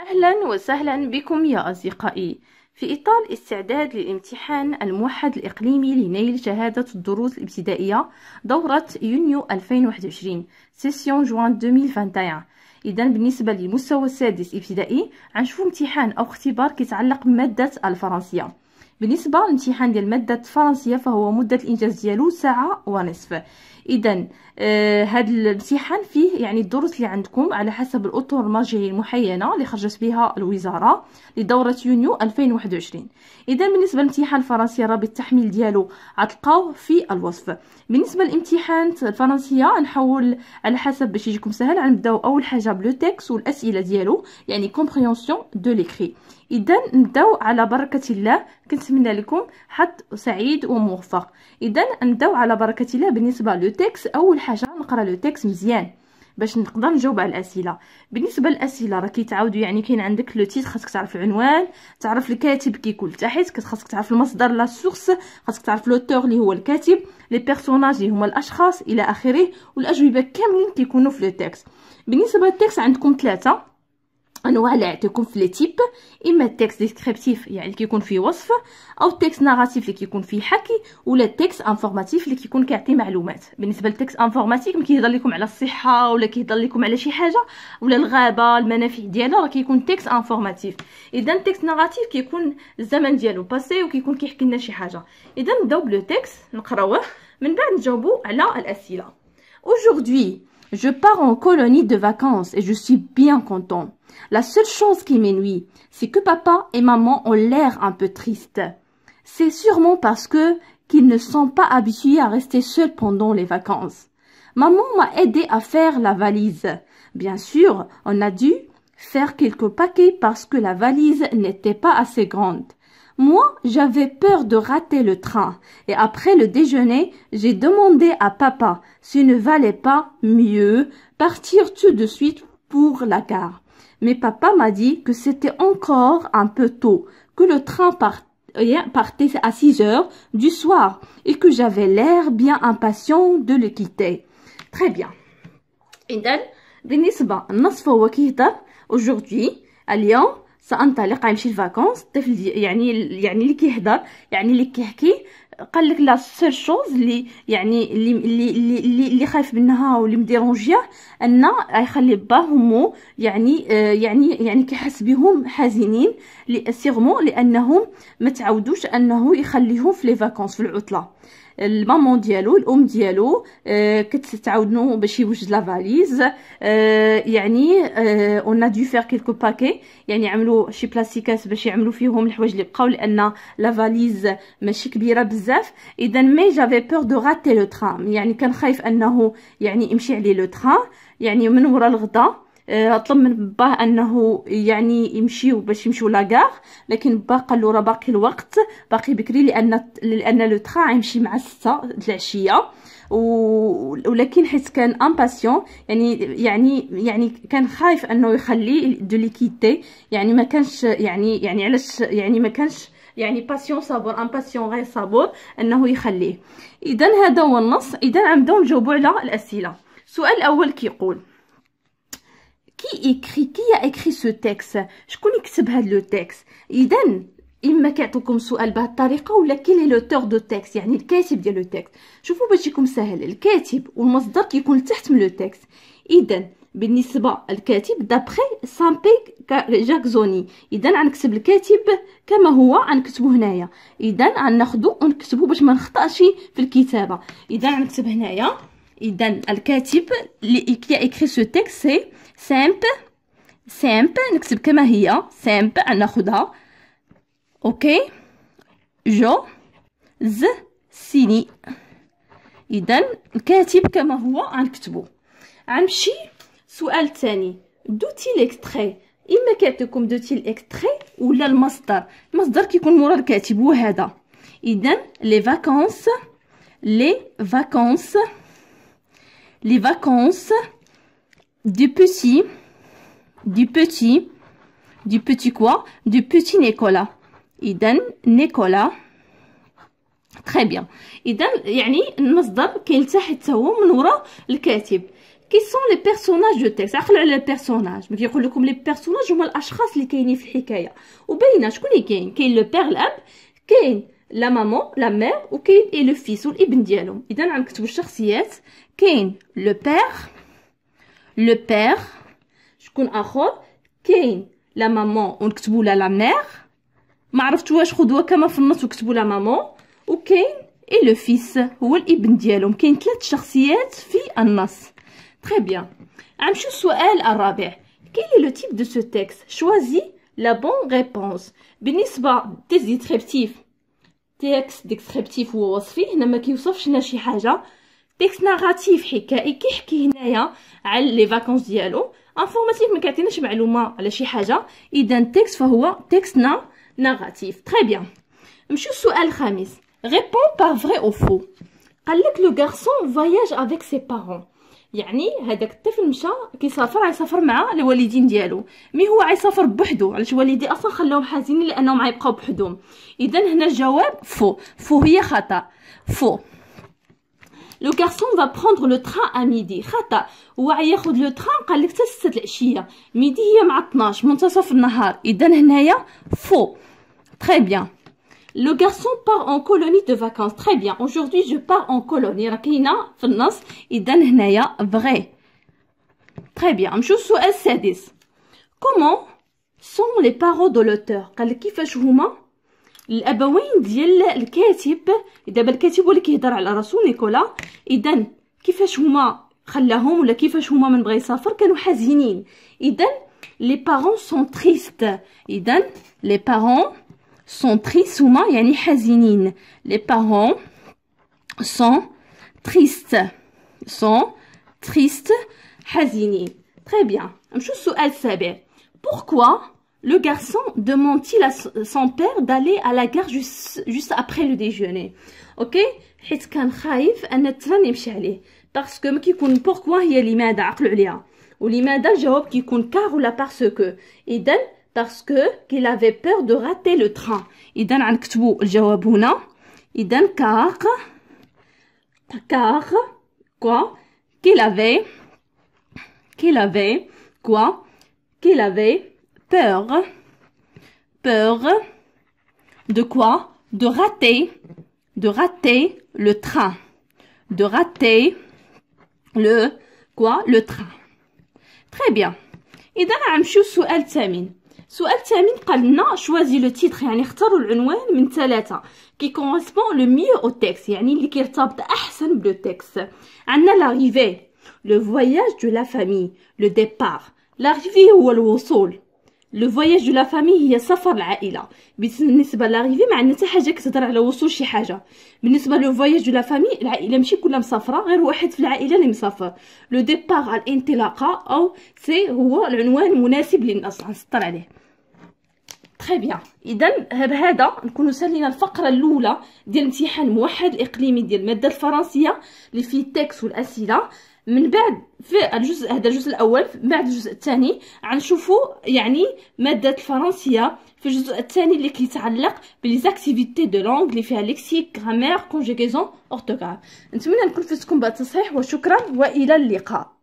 أهلا وسهلا بكم يا أصدقائي. في إطار استعداد للامتحان الموحد الإقليمي لنيل شهادة الدروس الابتدائية دورة يونيو 2021 سيسيون جوان 2021 إذا بالنسبة للمستوى السادس ابتدائي غنشوفو امتحان أو اختبار كيتعلق بمادة الفرنسية؟ بالنسبة للامتحان ديال مادة الفرنسية فهو مدة الإنجاز ديالو ساعة ونصف. اذا آه هاد الامتحان فيه يعني الدروس اللي عندكم على حسب الأطر المرجعية المحينة اللي خرجت بها الوزارة لدورة يونيو 2021 اذا بالنسبة لامتحان الفرنسيه رابط التحميل ديالو غتلقاوه في الوصف. بالنسبة للامتحان الفرنسيه نحاول على حسب باش يجيكم سهل غنبداو أول حاجة ب le texte والأسئلة ديالو يعني compréhension de l'écrit اذا نبداو على بركة الله. كنتمنى لكم حظ سعيد وموفق. اذا نبداو على بركة الله بالنسبة le texte أول حاجة نقرأ le texte مزيان باش نقدر نجاوب على الأسئلة. بالنسبة للأسئلة راه كيتعاودوا يعني كاين عندك le titre خاصك تعرف العنوان تعرف الكاتب كيكون تحت خاصك تعرف المصدر la source خاصك تعرف l'auteur اللي هو الكاتب les personnages اللي هما الأشخاص إلى آخره والأجوبة كاملين كيكونوا في le texte بالنسبة لل texte عندكم ثلاثة. انواع اللي عطيكم في les types إما ال texte descriptif يعني كيكون فيه وصف أو ال texte narratif اللي كيكون فيه حكي ولا ال texte informatif اللي كيكون كيعطي معلومات. بالنسبة لل texte informatif إما كيهضر لكم على الصحة ولا كيهضر لكم على شي حاجة ولا الغابة المنافع ديالها راه كيكون texte informatif اذا ال texte narratif كيكون الزمن ديالو passé وكيكون كيحكي لنا شي حاجة. اذا نبداو ب le texte نقراوه. من بعد نجاوبوا على الأسئلة. Aujourd'hui Je pars en colonie de vacances et je suis bien content. La seule chose qui m'ennuie, c'est que papa et maman ont l'air un peu tristes. C'est sûrement parce que qu'ils ne sont pas habitués à rester seuls pendant les vacances. Maman m'a aidé à faire la valise. Bien sûr, on a dû faire quelques paquets parce que la valise n'était pas assez grande. Moi, j'avais peur de rater le train, et après le déjeuner, j'ai demandé à papa s'il ne valait pas mieux partir tout de suite pour la gare. Mais papa m'a dit que c'était encore un peu tôt, que le train partait à 6 heures du soir et que j'avais l'air bien impatient de le quitter. Très bien. aujourd'hui اليوم, سأنطلق غنمشي ال vacances الطفل يعني يعني اللي كيهضر يعني اللي كيحكي. قال لك la seule chose اللي يعني اللي اللي اللي, اللي خايف منها واللي م dérangé ه أن يخلي باه ومو يعني آه يعني يعني كيحس بهم حزينين sûrement لأنهم ما تعودوش أنه يخليهم في les vacances في العطلة. La maman ديالو الأم ديالو آه باش يوجد la valise آه يعني on doit faire quelques paquets يعني عملوا شي بلاستيكات باش يعملوا فيهم الحوايج اللي بقاو لأن la valise ماشي كبيرة بزاف. اذا mais j'avais peur de rater le train يعني كان خايف أنه يعني يمشي عليه le train يعني من ورا الغدا آه، طلب من باه أنه يعني يمشيو باش يمشيو la gare لكن با قال له راه باقي الوقت باقي بكري لأن لأن le train يمشي مع 6 العشية. ولكن حيت كان impatient يعني يعني يعني كان خايف أنه يخلي de le quitter يعني ما كانش يعني يعني علاش يعني ما كانش يعني patient صابور impatient غير صابور إنه يخليه. اذا هذا هو النص. اذا نبداو نجاوبوا على الأسئلة. السؤال الأول كيقول qui écrit qui écrit ce texte شكون يكتب هاد le texte اذا إما كيعطوكم سؤال بهذه الطريقة ولا qui est l'auteur du texte يعني الكاتب ديال le texte شوفوا باش يكون سهل. الكاتب والمصدر كيكون تحت من le texte اذا بالنسبة الكاتب d'après Sempé Goscinny إذا غنكتب الكاتب كما هو غنكتبو هنايا. إذا غناخدو ونكتبو باش ما نخطأش في الكتابة. إذا غنكتب هنايا إذا الكاتب اللي qui écrit ce texte c'est Sempé Sempé نكتب كما هي. Sempé ناخدها OK Goscinny إذا الكاتب كما هو غنكتبو. غنمشي سؤال ثاني. d'où est l'extrait إما كيعطيكم d'où est l'extrait ولا المصدر؟ المصدر كيكون مورا الكاتب وهذا. اذا les vacances les vacances les vacances du petit, du petit, du petit quoi Du petit Nicolas. إذا نيكولا. Très bien. إذا يعني المصدر كاين تحت هو من وراء الكاتب. qui sont les personnages du texte عقلوا على ال personnages ما كيقول لكم les personnages هما الاشخاص اللي كاينين في الحكاية وباينه شكون اللي كاين كاين le père الاب كاين la maman la mère وكاين et le fils والابن ديالهم اذا غنكتبوا الشخصيات كاين le père le père شكون اخر كاين la maman ونكتبوا لها la mère ما عرفتش واش خذوها كما في النص وكتبوا لها maman وكاين et le fils هو الابن ديالهم كاين ثلاث شخصيات في النص très bien غنمشيو السؤال الرابع كاين le type de ce texte choisis la bonne réponse بالنسبة descriptif texte descriptif هو وصفي هنا ما كيوصفش لنا شي حاجة texte narratif حكائي كيحكي هنايا على les vacances ديالو informatif ما كيعطيناش معلومه على شي حاجة اذا texte فهو texte na narratif très bien نمشيو السؤال الخامس réponds par vrai ou faux قال لك le garçon voyage avec ses parents يعني هذاك الطفل مشى كيسافر غيسافر مع الوالدين ديالو. mais هو غيسافر بوحدو علاش والدي أصلا خلاوهم حزينين لأنهم غيبقاو بوحدهم. اذا هنا الجواب فو فو هي خطأ. faux. le garçon va prendre le train à midi خطأ. هو غياخد le train قال لك حتى 6 العشية. midi هي مع 12 منتصف النهار. اذا هنايا faux. تري بيان Le garçon part en colonie de vacances. Très bien. Aujourd'hui, je pars en colonie. راكينا في النص. إذا هنايا vrai. Très bien. نمشيو السؤال السادس. Comment sont les parents de l'auteur قال كيفاش هما الابوين ديال الكاتب دابا الكاتب هو اللي كيهضر على راسو نيكولا اذا كيفاش هما خلاهم ولا كيفاش هما من بغى يسافر كانوا حزينين اذا لي بارون سون تريست اذا لي بارون sont tristes ou yani Les parents sont tristes. Sont tristes, hazinin. Très bien. Pourquoi le garçon demande-t-il à son père d'aller à la gare juste, juste après le déjeuner? Ok? Parce que pourquoi il y a l'imada Ou l'imada, le car ou la parce que. Et الجواب كيكون كار ولا باسكو اذا parce que qu'il avait peur de rater le train اذا غنكتبوا الجواب هنا اذا car car quoi qu'il avait qu'il avait quoi qu'il avait peur peur de quoi de rater de rater le train de rater le quoi le train très bien اذا غنمشيو السؤال الثامن السؤال الثامن قال لنا choisis le titre يعني اختاروا العنوان من ثلاثة qui correspond le mieux au texte يعني اللي كيرتبط أحسن ب le texte عندنا l'arrivée le voyage de la famille le départ l'arrivée هو الوصول. le voyage de la famille هي سفر العائلة. بالنسبة l'arrivée ما عندنا حتى حاجة كتهضر على وصول شي حاجة. بالنسبة le voyage de la famille العائلة ماشي كلها مسافرة غير واحد في العائلة اللي مسافر. le départ الانطلاقه أو c'est هو العنوان المناسب للنص غنسطر عليه. très bien اذا بهذا نكونوا سالينا الفقرة الأولى ديال الامتحان موحد الإقليمي ديال المادة الفرنسية اللي فيه ال texte والأسئلة. من بعد في الجزء هذا الجزء الأول بعد الجزء الثاني غنشوفوا يعني مادة الفرنسية في الجزء الثاني اللي كيتعلق ب les activités de langue اللي فيها lexique grammaire conjugaison orthographe نتمنى نكون فزتكم بالتصحيح وشكرا وإلى اللقاء.